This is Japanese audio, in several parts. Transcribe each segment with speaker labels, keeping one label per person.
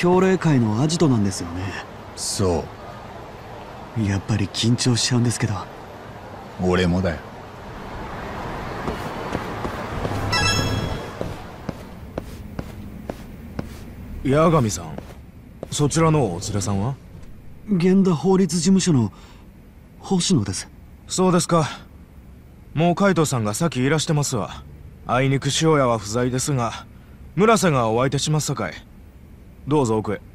Speaker 1: ここ協励会のアジトなんですよね。
Speaker 2: そう。
Speaker 1: やっぱり緊張しちゃうんですけど。
Speaker 2: 俺もだよ。
Speaker 3: 八神さんそちらのお連れさんは？
Speaker 1: 源田法律事務所の星野です。
Speaker 3: そうですか。もう海藤さんが先いらしてますわ。あいにく塩屋は不在ですが村瀬がお相手しますさかいどうぞ奥へ。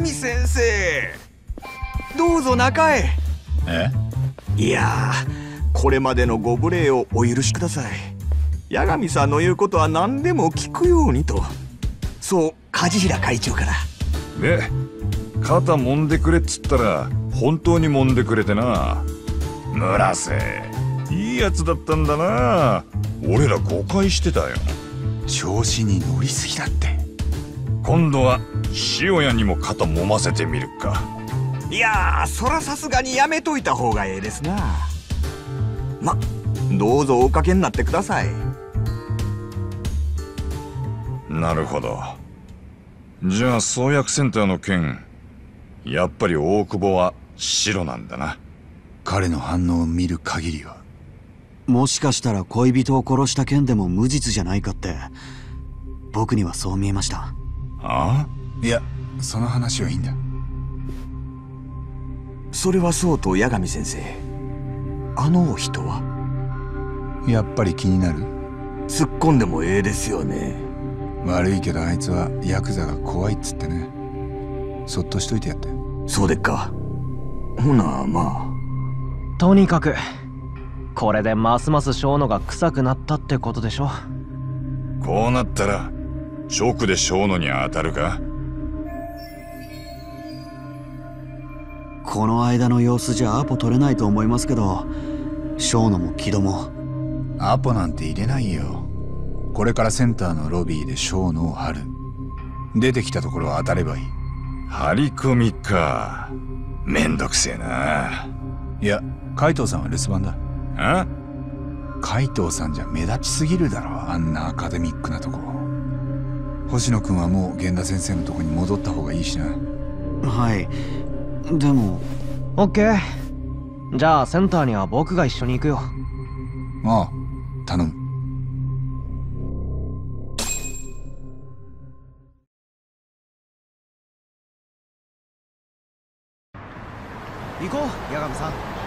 Speaker 4: こりゃ八神先生。どうぞ中へ。
Speaker 2: え？
Speaker 4: いやこれまでのご無礼をお許しください。八神さんの言うことは何でも聞くようにと。そう梶平会長から。
Speaker 5: で肩揉んでくれっつったら本当に揉んでくれてな。村瀬いいやつだったんだな。俺ら誤解してたよ。
Speaker 2: 調子に乗りすぎだって。
Speaker 5: 今度は塩屋にも肩揉ませてみるか。
Speaker 4: いやーそらさすがにやめといた方がええですな。まどうぞおかけになってください。
Speaker 5: なるほど。じゃあ創薬センターの件やっぱり大久保は白なんだな。
Speaker 2: 彼の反応を見る限りは
Speaker 1: もしかしたら恋人を殺した件でも無実じゃないかって僕にはそう見えました。
Speaker 5: あ
Speaker 2: いやその話はいいんだ。
Speaker 4: それはそうと八神先生。あのお人は？
Speaker 2: やっぱり気になる？
Speaker 4: 突っ込んでもええですよね。
Speaker 2: 悪いけどあいつはヤクザが怖いっつってね。そっとしといてやって。
Speaker 4: そうでっか。ほなま
Speaker 6: とにかくこれでますます小野が臭くなったってことでしょ。
Speaker 5: こうなったら直で小野に当たるか？
Speaker 1: この間の様子じゃアポ取れないと思いますけど小野も木戸も。
Speaker 2: アポなんて入れないよ。これからセンターのロビーで小野を張る。出てきたところを当たればいい。
Speaker 5: 張り込みか。めんどくせえな。い
Speaker 2: や海藤さんは留守番だ。
Speaker 5: あ
Speaker 2: 海藤さんじゃ目立ちすぎるだろあんなアカデミックなとこ。星野くんはもう源田先生のとこに戻った方がいいしな。
Speaker 1: はいでも。
Speaker 6: オッケーじゃあセンターには僕が一緒に行くよ。
Speaker 2: ああ頼む。
Speaker 6: 行こう八神さん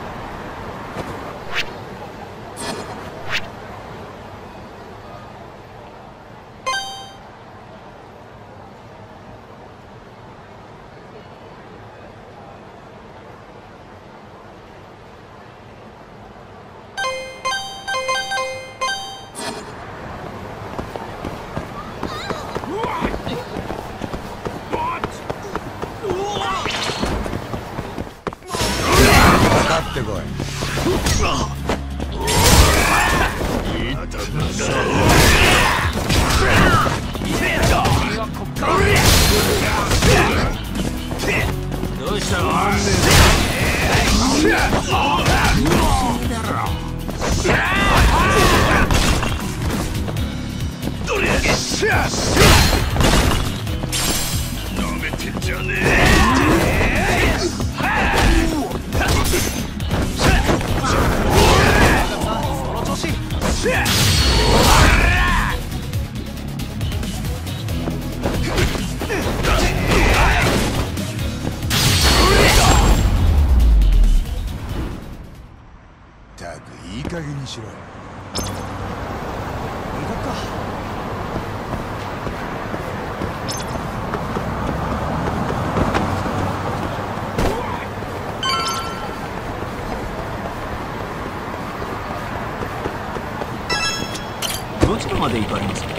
Speaker 7: まで行かれますか？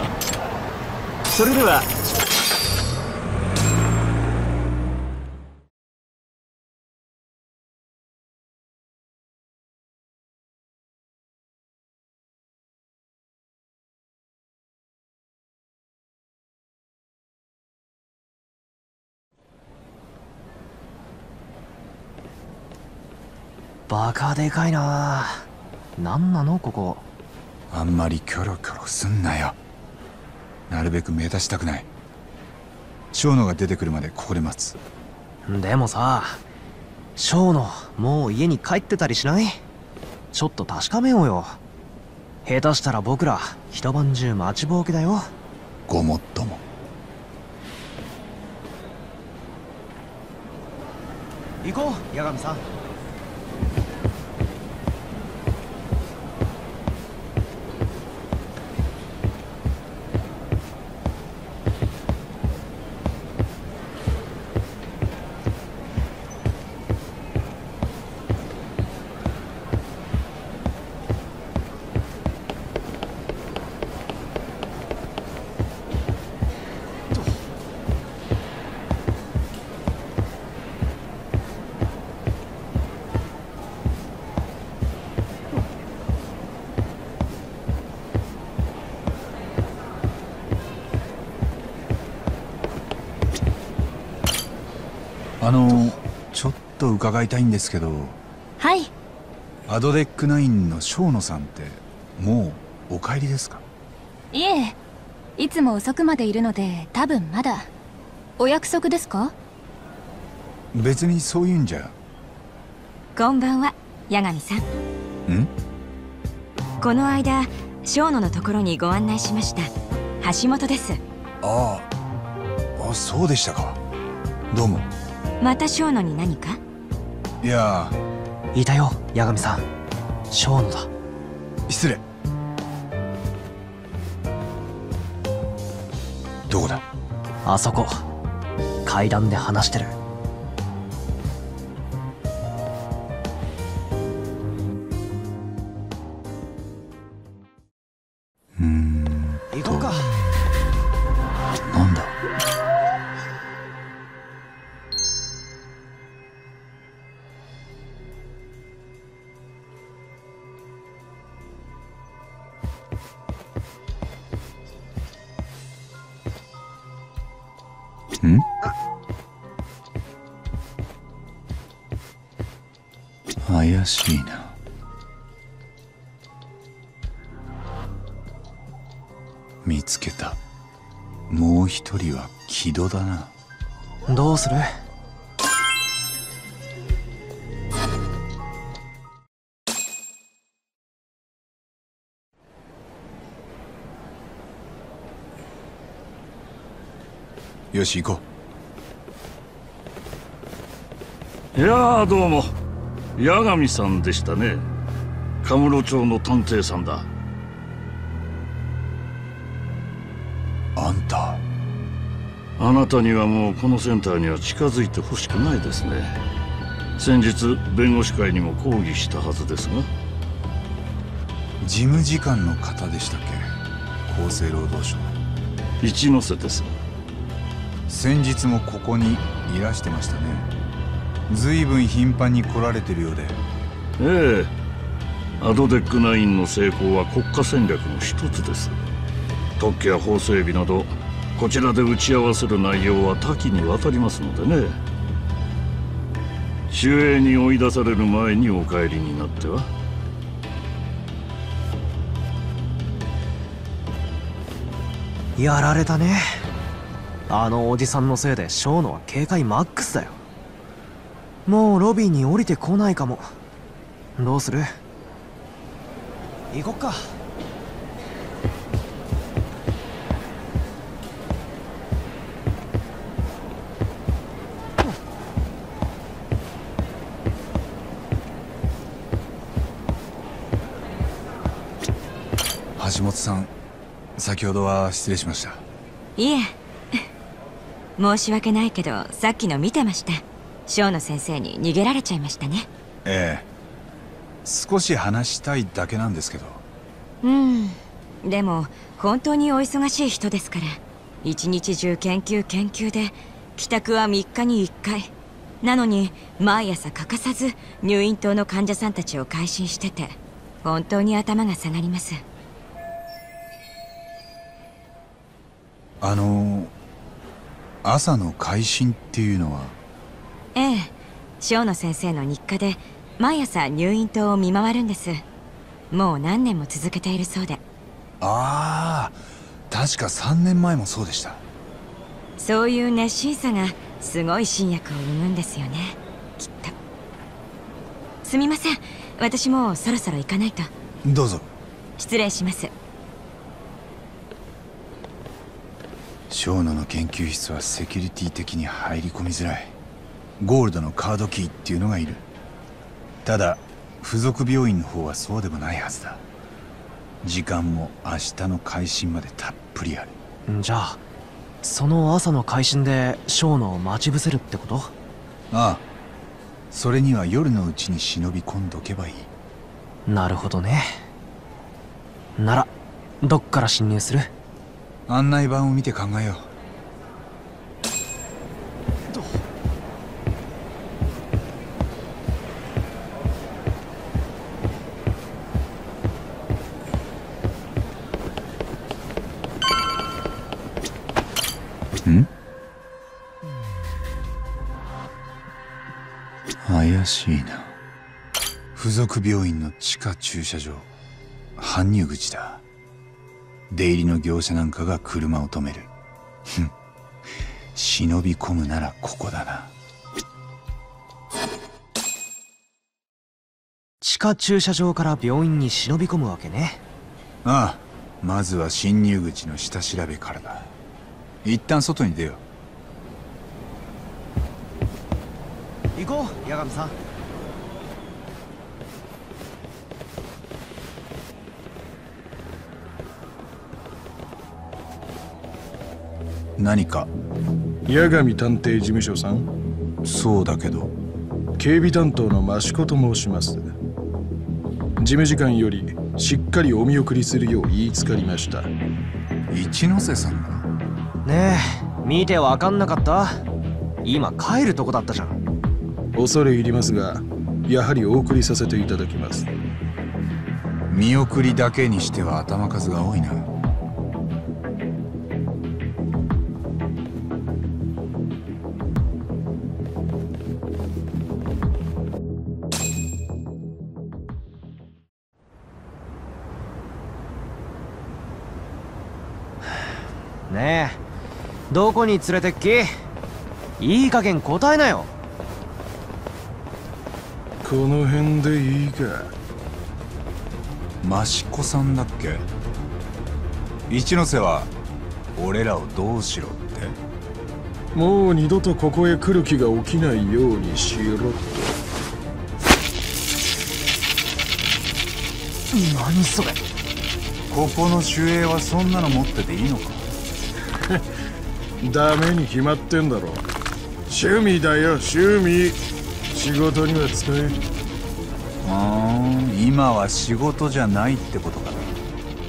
Speaker 7: それでは。
Speaker 6: バカでかいな。何なのここ。
Speaker 2: あんまりキョロキョロすんなよ。なるべく目立ちたくない。小野が出てくるまでここで待つ。
Speaker 6: でもさショーのもう家に帰ってたりしない？ちょっと確かめようよ。下手したら僕ら一晩中待ちぼうけだよ。
Speaker 2: ごもっとも。
Speaker 6: 行こう八神さん
Speaker 2: と伺いたいんですけど。
Speaker 8: はい。
Speaker 2: アドデックナインの生野さんってもうお帰りですか？
Speaker 8: いえいつも遅くまでいるので多分まだ。お約束ですか？
Speaker 2: 別にそういうんじゃ。
Speaker 9: こんばんは八神さん。
Speaker 2: ん？
Speaker 9: この間小野のところにご案内しました。橋本です。
Speaker 2: ああ。あそうでしたか。どうも。
Speaker 9: また小野に何か？
Speaker 2: いや。
Speaker 6: いたよ八神さん。小野だ。
Speaker 2: 失礼。どこだ？
Speaker 6: あそこ。階段で話してる
Speaker 2: ん？怪しいな。見つけた。もう一人は木戸だな。
Speaker 6: どうする？
Speaker 2: よし行こ
Speaker 10: いやあどうも。八神さんでしたね。カムロ町の探偵さんだ。
Speaker 2: うあんた。
Speaker 10: あなたにはもうこのセンターには近づいてほしくないですね。先日弁護士会にも抗議したはずですが。
Speaker 2: 事務次官の方でしたっけ？厚生労働省。
Speaker 10: 一ノ瀬です
Speaker 2: 先日もここにいらしてましたね。随分頻繁に来られてるようで。
Speaker 10: ええ。アドデックナインの成功は国家戦略の一つです。特許や法整備などこちらで打ち合わせる内容は多岐にわたりますのでね。守衛に追い出される前にお帰りになっては。
Speaker 6: やられたねあのおじさんのせいで小野は警戒マックスだよ。もうロビーに降りてこないかも。どうする？行こっか。
Speaker 2: 橋本さん先ほどは失礼しました。
Speaker 9: いえ申し訳ないけどさっきの見てました。小野先生に逃げられちゃいましたね。
Speaker 2: ええ。少し話したいだけなんですけど。
Speaker 9: うん。でも本当にお忙しい人ですから。一日中研究研究で帰宅は3日に1回。なのに毎朝欠かさず入院棟の患者さんたちを回診してて本当に頭が下がります。
Speaker 2: あの朝の会心っていうのは？
Speaker 9: ええ。小野先生の日課で毎朝入院棟を見回るんです。もう何年も続けているそうで。
Speaker 2: ああ。確か3年前もそうでした。
Speaker 9: そういう熱心さがすごい新薬を生むんですよね。きっと。すみません。私もうそろそろ行かないと。
Speaker 2: どうぞ。
Speaker 9: 失礼します
Speaker 2: 小野の研究室はセキュリティ的に入り込みづらい。ゴールドのカードキーっていうのがいる。ただ付属病院の方はそうでもないはずだ。時間も明日の開診までたっぷりある。
Speaker 6: じゃあその朝の会心で小野を待ち伏せるってこと？
Speaker 2: ああ。それには夜のうちに忍び込んどけばいい。
Speaker 6: なるほどね。ならどっから侵入する？
Speaker 2: 案内板を見て考えよう。ん？怪しいな。付属病院の地下駐車場。搬入口だ出入りの業者なんかが車を止める。忍び込むならここだな。
Speaker 6: 地下駐車場から病院に忍び込むわけね。
Speaker 2: ああまずは侵入口の下調べからだ。一旦外に出よう。
Speaker 6: 行こう八神さん
Speaker 2: 何か。
Speaker 11: 八神探偵事務所さん？
Speaker 2: そうだけど。
Speaker 11: 警備担当の益子と申します。事務次官よりしっかりお見送りするよう言いつかりました。
Speaker 2: 一ノ瀬さんが？
Speaker 6: ねえ見てわかんなかった？今帰るとこだったじゃん。
Speaker 11: 恐れ入りますがやはりお送りさせていただきます。
Speaker 2: 見送りだけにしては頭数が多いな
Speaker 6: どこに連れてっき？いい加減答えなよ。
Speaker 11: この辺でいいか。
Speaker 2: 益子さんだっけ？一ノ瀬は俺らをどうしろって？
Speaker 11: もう二度とここへ来る気が起きないようにしろと
Speaker 6: 何それ？
Speaker 2: ここの守衛はそんなの持ってていいのか？
Speaker 11: ダメに決まってんだろ。趣味だよ趣味。仕事には使え
Speaker 2: あー今は仕事じゃないってことか。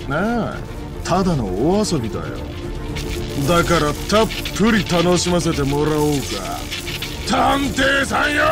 Speaker 11: なあただのお遊びだよ。だからたっぷり楽しませてもらおうか。探偵さんよ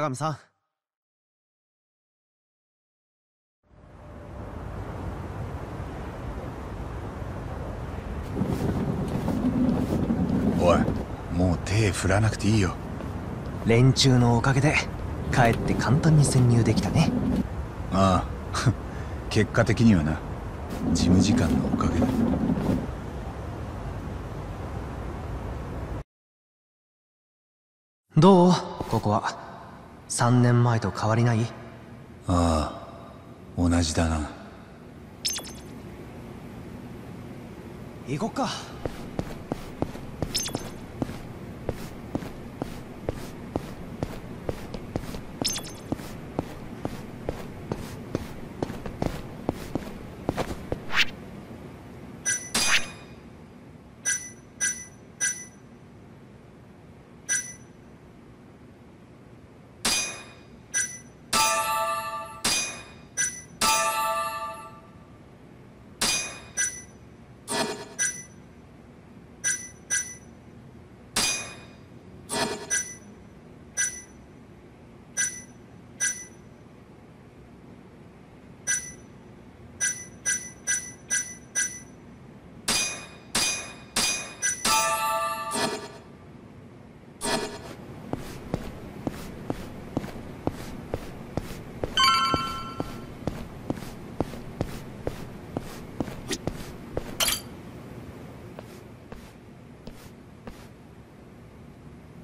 Speaker 6: 行こう八神さん。
Speaker 2: おいもう手振らなくていいよ。
Speaker 6: 連中のおかげでかえって簡単に潜入できたね。
Speaker 2: ああ 結果的にはな。事務次官のおかげだ。
Speaker 6: どう？ここは3年前と変わりない？
Speaker 2: ああ同じだな。
Speaker 6: 行こっか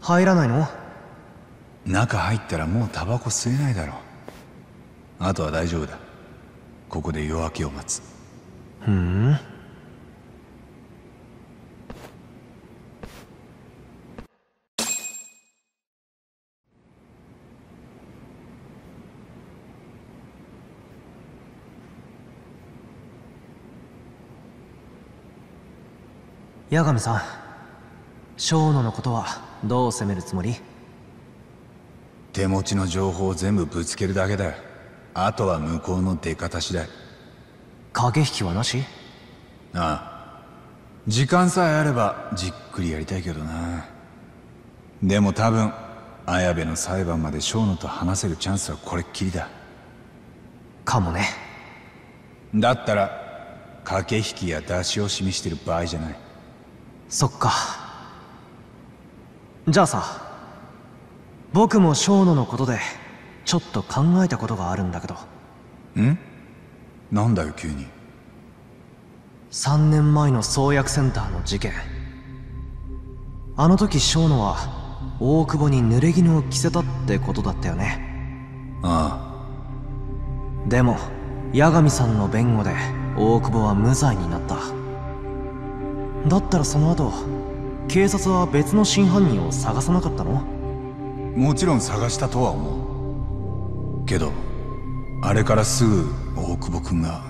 Speaker 6: 入らないの？
Speaker 2: 中入ったらもうタバコ吸えないだろう。あとは大丈夫だ。ここで夜明けを待つ。
Speaker 6: ふん。八神さん小野のことは？どう責めるつもり？
Speaker 2: 手持ちの情報を全部ぶつけるだけだあとは向こうの出方次第。
Speaker 6: 駆け引きはなし？
Speaker 2: ああ。時間さえあればじっくりやりたいけどな。でも多分綾部の裁判まで小野と話せるチャンスはこれっきりだ。
Speaker 6: かもね。
Speaker 2: だったら駆け引きや出し惜しみしてる場合じゃない。
Speaker 6: そっかじゃあさ僕も小野のことでちょっと考えたことがあるんだけど。
Speaker 2: ん？なんだよ急に。
Speaker 6: 3年前の創薬センターの事件。あの時小野は大久保に濡れ衣を着せたってことだったよね。
Speaker 2: あ
Speaker 6: あ。でも八神さんの弁護で大久保は無罪になった。だったらその後警察は別の真犯人を探さなかったの？
Speaker 2: もちろん探したとは思うけどあれからすぐ大久保君が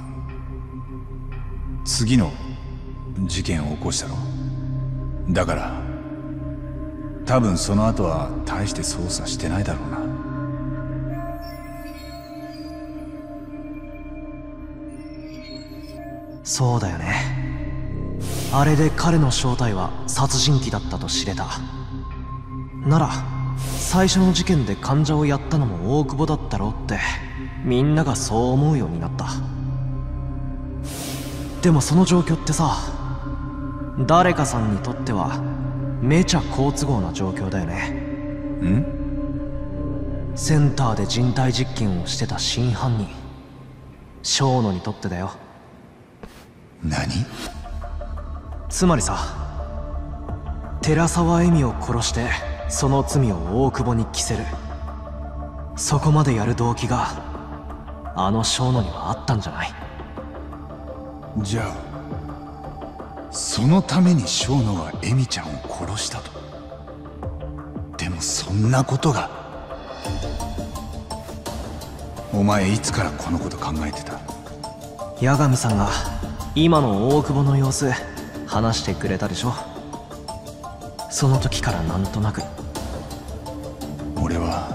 Speaker 2: 次の事件を起こしたろだから多分その後は大して捜査してないだろうな。
Speaker 6: そうだよねあれで彼の正体は殺人鬼だったと知れた。なら最初の事件で患者をやったのも大久保だったろうってみんながそう思うようになった。でもその状況ってさ誰かさんにとってはめちゃ好都合な状況だよね。
Speaker 2: ん？
Speaker 6: センターで人体実験をしてた真犯人小野にとってだよ。
Speaker 2: 何？
Speaker 6: つまりさ寺沢恵美を殺してその罪を大久保に着せる。そこまでやる動機があの小野にはあったんじゃない。
Speaker 2: じゃあそのために小野は恵美ちゃんを殺したと。でもそんなことが。お前いつからこのこと考えてた？
Speaker 6: 八神さんが今の大久保の様子話してくれたでしょ？その時からなんとなく。
Speaker 2: 俺は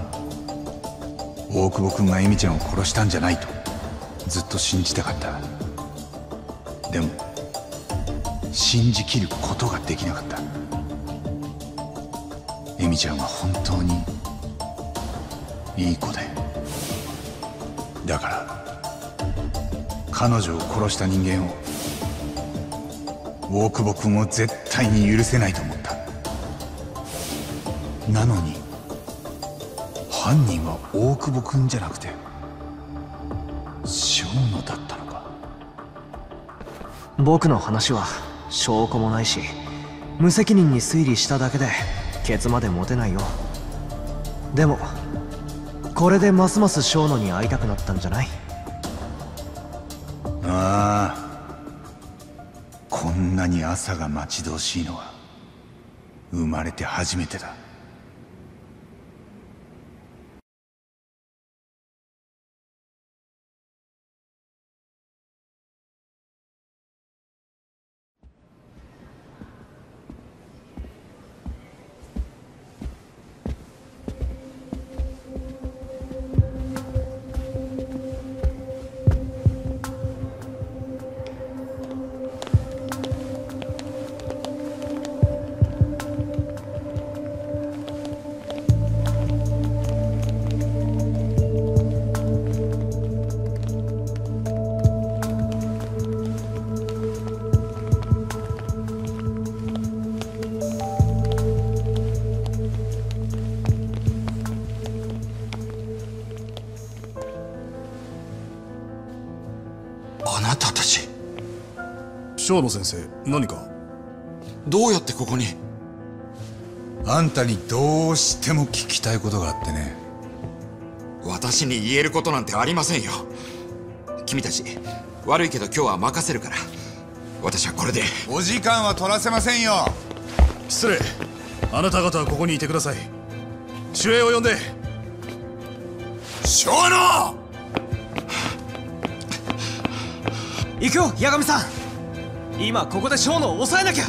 Speaker 2: 大久保君が恵美ちゃんを殺したんじゃないとずっと信じたかった。でも信じきることができなかった。恵美ちゃんは本当にいい子で。だから彼女を殺した人間を大久保君を絶対に許せないと思った。なのに犯人は大久保君じゃなくて小野だったのか。
Speaker 6: 僕の話は証拠もないし無責任に推理しただけでケツまで持てないよ。でもこれでますます小野に会いたくなったんじゃない？
Speaker 2: 朝が待ち遠しいのは生まれて初めてだ。
Speaker 11: 生野先生何か？
Speaker 12: どうやってここに？
Speaker 2: あんたにどうしても聞きたいことがあってね。
Speaker 12: 私に言えることなんてありませんよ。君たち悪いけど今日は任せるから。私はこれで。
Speaker 2: お時間は取らせませんよ。
Speaker 13: 失礼。あなた方はここにいてください。守衛を呼んで。
Speaker 2: 小野！
Speaker 6: 行くよ八神さん今ここで小野を抑えなきゃ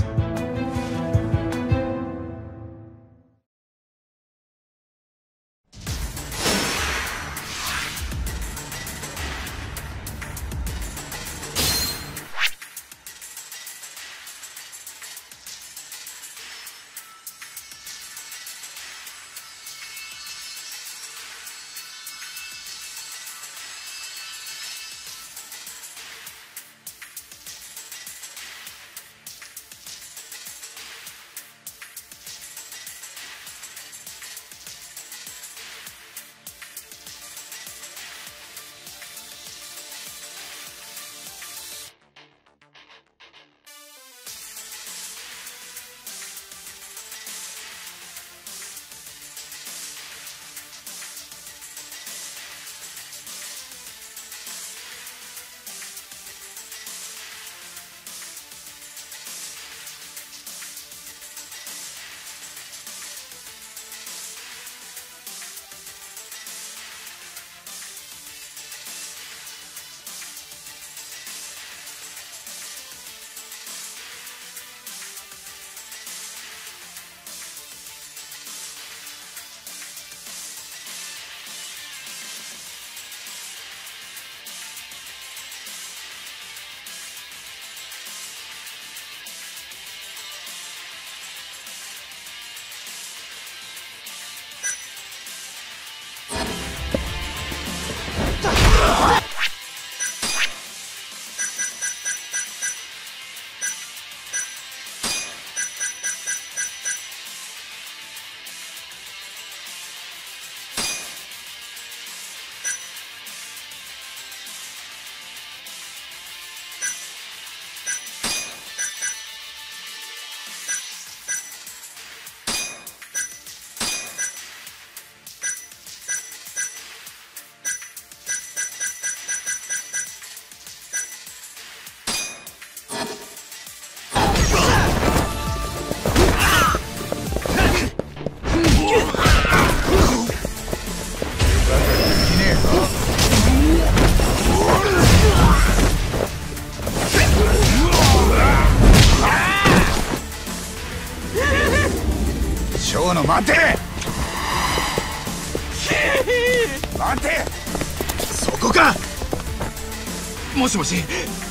Speaker 12: しもし。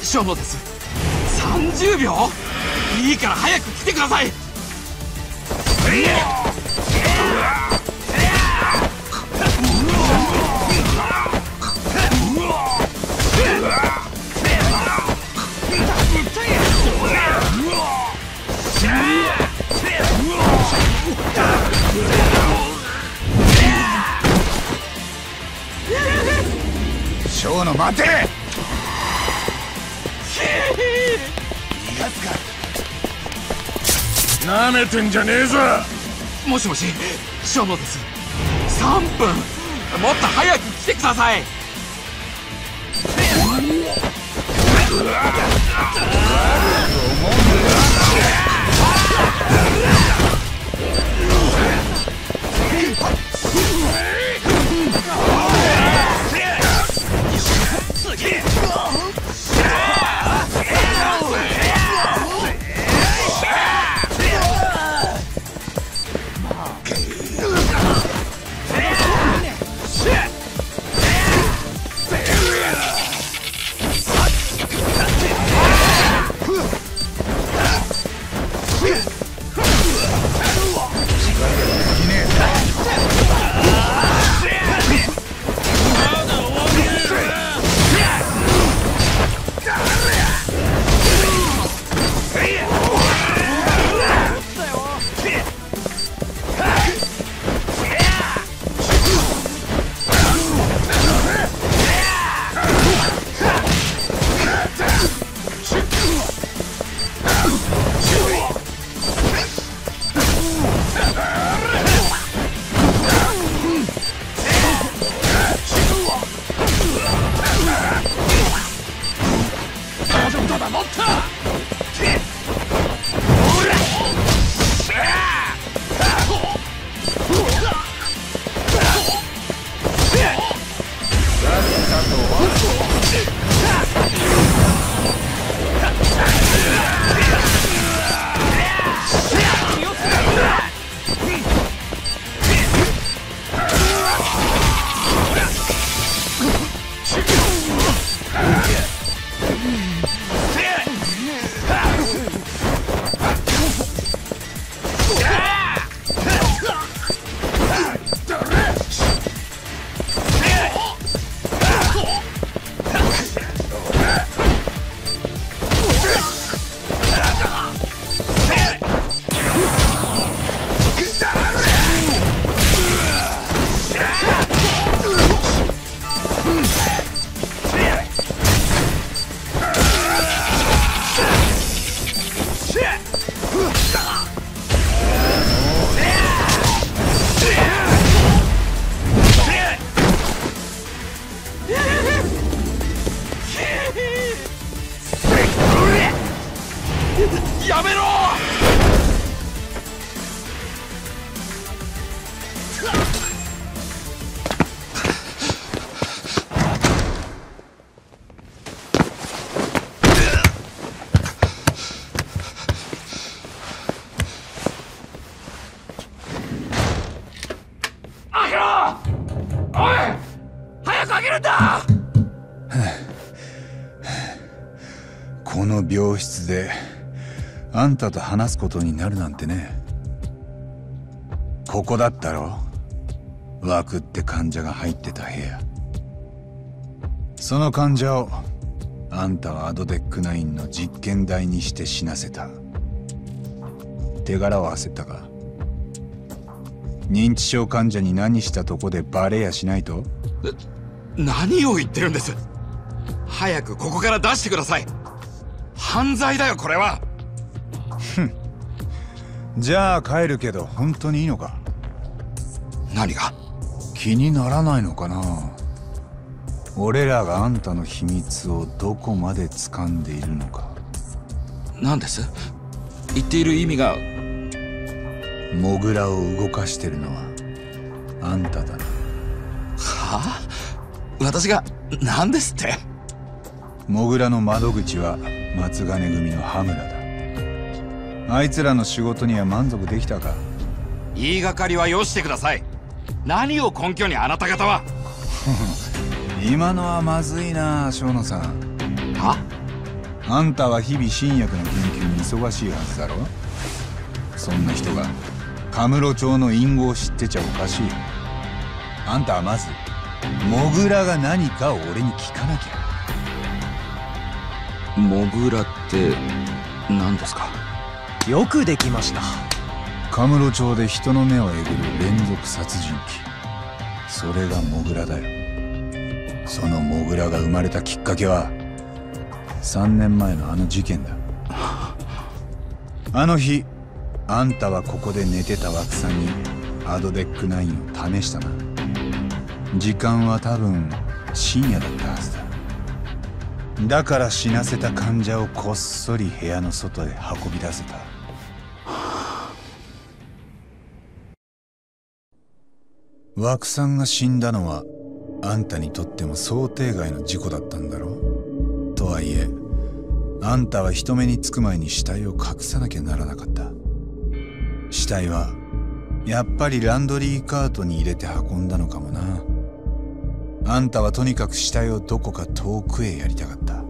Speaker 12: 小野です30秒。いいから早く来てください。
Speaker 2: えて
Speaker 11: んじゃねえぞ。
Speaker 12: もしもし小野です。3分。もっと早く来てください。
Speaker 2: 病室であんたと話すことになるなんてね。ここだったろ。枠って患者が入ってた部屋。その患者をあんたはアドデックナインの実験台にして死なせた。手柄を焦ったか認知症患者に何したとこでバレやしないと？
Speaker 12: 何を言ってるんです？早くここから出してください。犯罪だよこれは。
Speaker 2: じゃあ帰るけど本当にいいのか？
Speaker 12: 何が？
Speaker 2: 気にならないのかな？俺らがあんたの秘密をどこまで掴んでいるのか。
Speaker 12: 何です？言っている意味が。
Speaker 2: モグラを動かしてるのはあんただな。
Speaker 12: はあ？私が何ですって？
Speaker 2: モグラの窓口は松金組の羽村だ。あいつらの仕事には満足できたか？
Speaker 12: 言いがかりはよしてください。何を根拠にあなた方は？
Speaker 2: 今のはまずいな生野さん。
Speaker 12: は？
Speaker 2: あんたは日々新薬の研究に忙しいはずだろ？そんな人がカムロ町の隠語を知ってちゃおかしい。あんたはまずモグラが何かを俺に聞かなきゃ
Speaker 12: モグラって何ですか？
Speaker 6: よくできました。
Speaker 2: カムロ町で人の目をえぐる連続殺人鬼。それがモグラだよ。そのモグラが生まれたきっかけは3年前のあの事件だ。あの日あんたはここで寝てた枠さんにアドデックナインを試したな。時間は多分深夜だったはずだから死なせた患者をこっそり部屋の外へ運び出せた。枠さんが死んだのはあんたにとっても想定外の事故だったんだろ？うとはいえあんたは人目につく前に死体を隠さなきゃならなかった。死体はやっぱりランドリーカートに入れて運んだのかもな。あんたはとにかく死体をどこか遠くへやりたかった。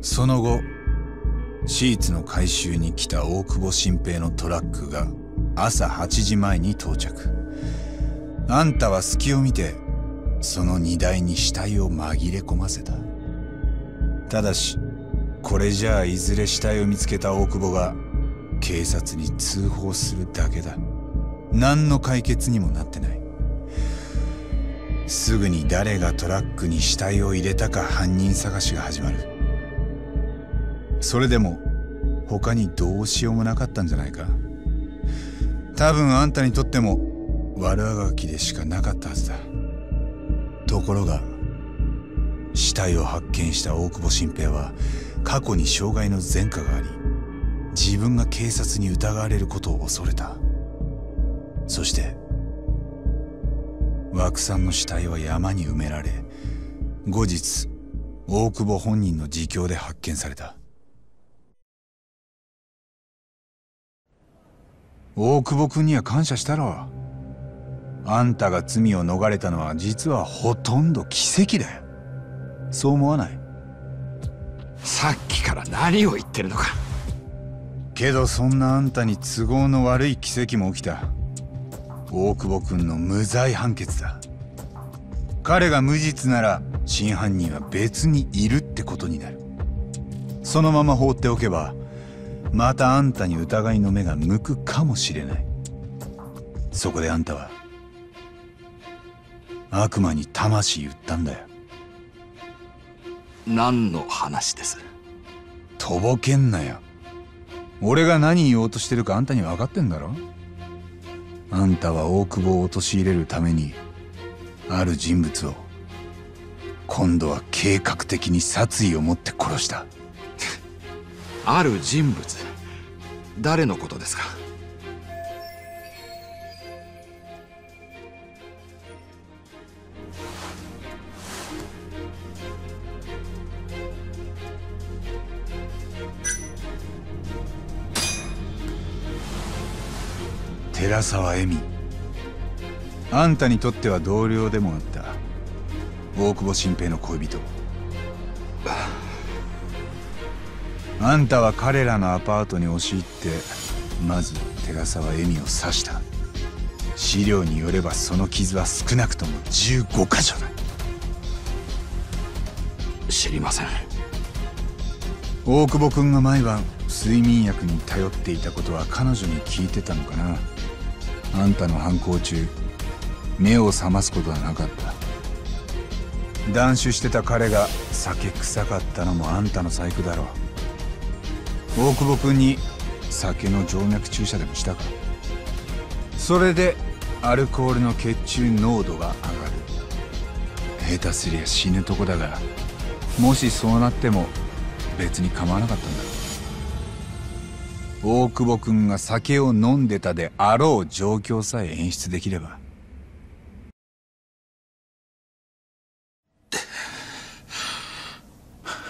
Speaker 2: その後シーツの回収に来た大久保新平のトラックが朝8時前に到着。あんたは隙を見てその荷台に死体を紛れ込ませた。ただしこれじゃあいずれ死体を見つけた大久保が警察に通報するだけだ。何の解決にもなってない。すぐに誰がトラックに死体を入れたか犯人探しが始まる。それでも他にどうしようもなかったんじゃないか。多分あんたにとっても悪あがきでしかなかったはずだ。ところが死体を発見した大久保新平は過去に障害の前科があり自分が警察に疑われることを恐れた。そして枠さんの死体は山に埋められ後日大久保本人の自供で発見された。大久保君には感謝したろ。あんたが罪を逃れたのは実はほとんど奇跡だよ。そう思わない？
Speaker 12: さっきから何を言ってるのか。
Speaker 2: けどそんなあんたに都合の悪い奇跡も起きた大久保君の無罪判決だ。彼が無実なら真犯人は別にいるってことになる。そのまま放っておけばまたあんたに疑いの目が向くかもしれない。そこであんたは悪魔に魂売ったんだよ。
Speaker 12: 何の話です？
Speaker 2: とぼけんなよ。俺が何言おうとしてるかあんたに分かってんだろあんたは大久保を陥れるためにある人物を今度は計画的に殺意を持って殺した。
Speaker 12: ある人物。誰のことですか？
Speaker 2: 寺沢恵美。あんたにとっては同僚でもあった。大久保新平の恋人。あんたは彼らのアパートに押し入ってまず寺沢恵美を刺した。資料によればその傷は少なくとも15箇所だ。
Speaker 12: 知りません。
Speaker 2: 大久保君が毎晩睡眠薬に頼っていたことは彼女に聞いてたのかなあんたの犯行中目を覚ますことはなかった。断酒してた彼が酒臭かったのもあんたの細工だろう。大久保君に酒の静脈注射でもしたか。それでアルコールの血中濃度が上がる。下手すりゃ死ぬとこだがもしそうなっても別に構わなかったんだ。大久保君が酒を飲んでたであろう状況さえ演出できれば。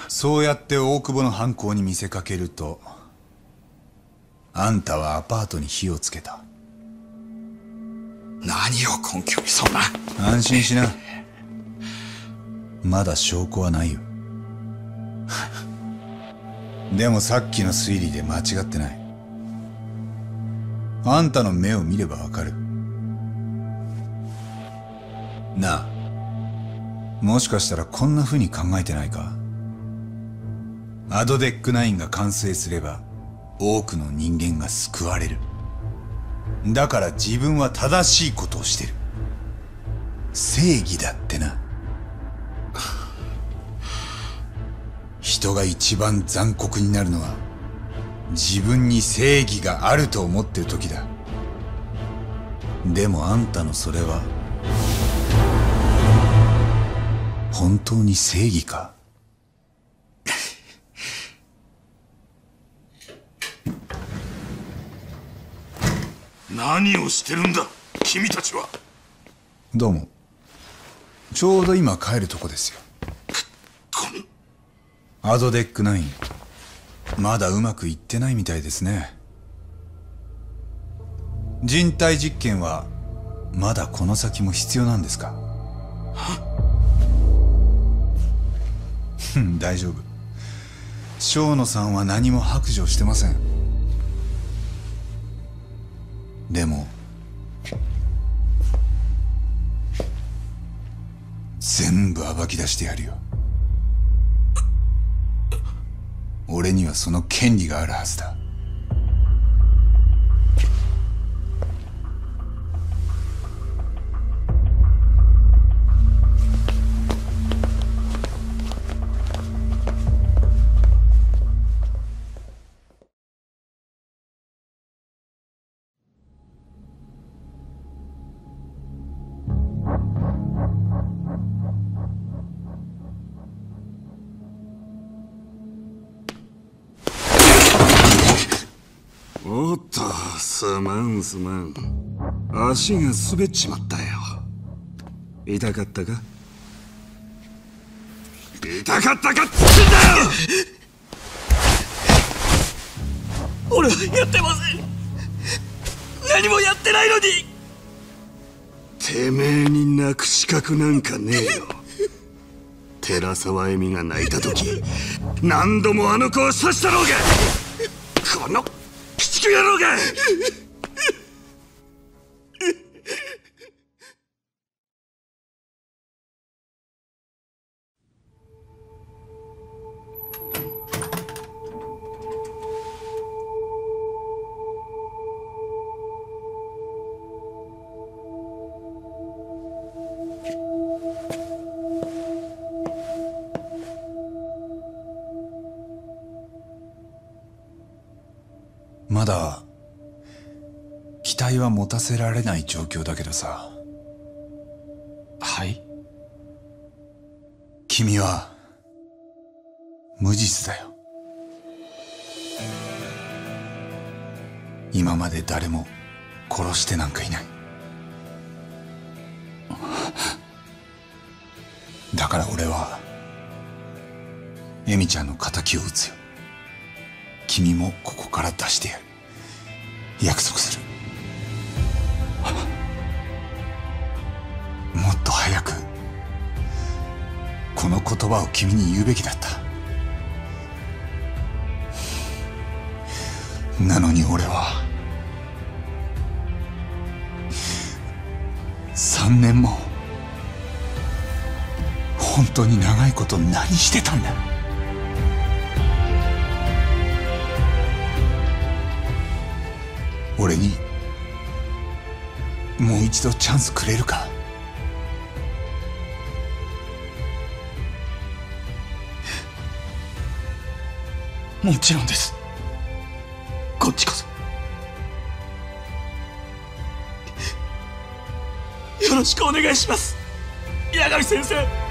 Speaker 2: そうやって大久保の犯行に見せかけるとあんたはアパートに火をつけた。
Speaker 12: 何を根拠にそんな。
Speaker 2: 安心しな。まだ証拠はないよ。でもさっきの推理で間違ってないあんたの目を見ればわかる。なあもしかしたらこんな風に考えてないか？アドデックナインが完成すれば多くの人間が救われる。だから自分は正しいことをしてる。正義だってな。人が一番残酷になるのは自分に正義があると思ってる時だ。でもあんたのそれは本当に正義か？
Speaker 5: 何をしてるんだ君たちは。
Speaker 2: どうも。ちょうど今帰るとこですよ。アドデックナインまだうまくいってないみたいですね。人体実験はまだこの先も必要なんですか？うん。大丈夫。生野さんは何も白状してません。でも全部暴き出してやるよ。俺にはその権利があるはずだ。
Speaker 14: すまんすまん足が滑っちまったよ。痛かったか？痛かったか？っつってんだよ！
Speaker 12: 俺はやってません。何もやってないのに。
Speaker 14: てめえに泣く資格なんかねえよ。寺沢恵美が泣いた時何度もあの子を刺したろうが！この鬼畜野郎が
Speaker 2: たせられない状況だけどさ。
Speaker 14: はい？
Speaker 2: 君は無実だよ。今まで誰も殺してなんかいない。だから俺はエミちゃんの敵を討つよ。君もここから出してやる。約束するもっと早くこの言葉を君に言うべきだった。なのに俺は3年も本当に長いこと何してたんだ。俺にもう一度チャンスくれるか？
Speaker 12: もちろんです。こっちこそ。よろしくお願いします。八神先生。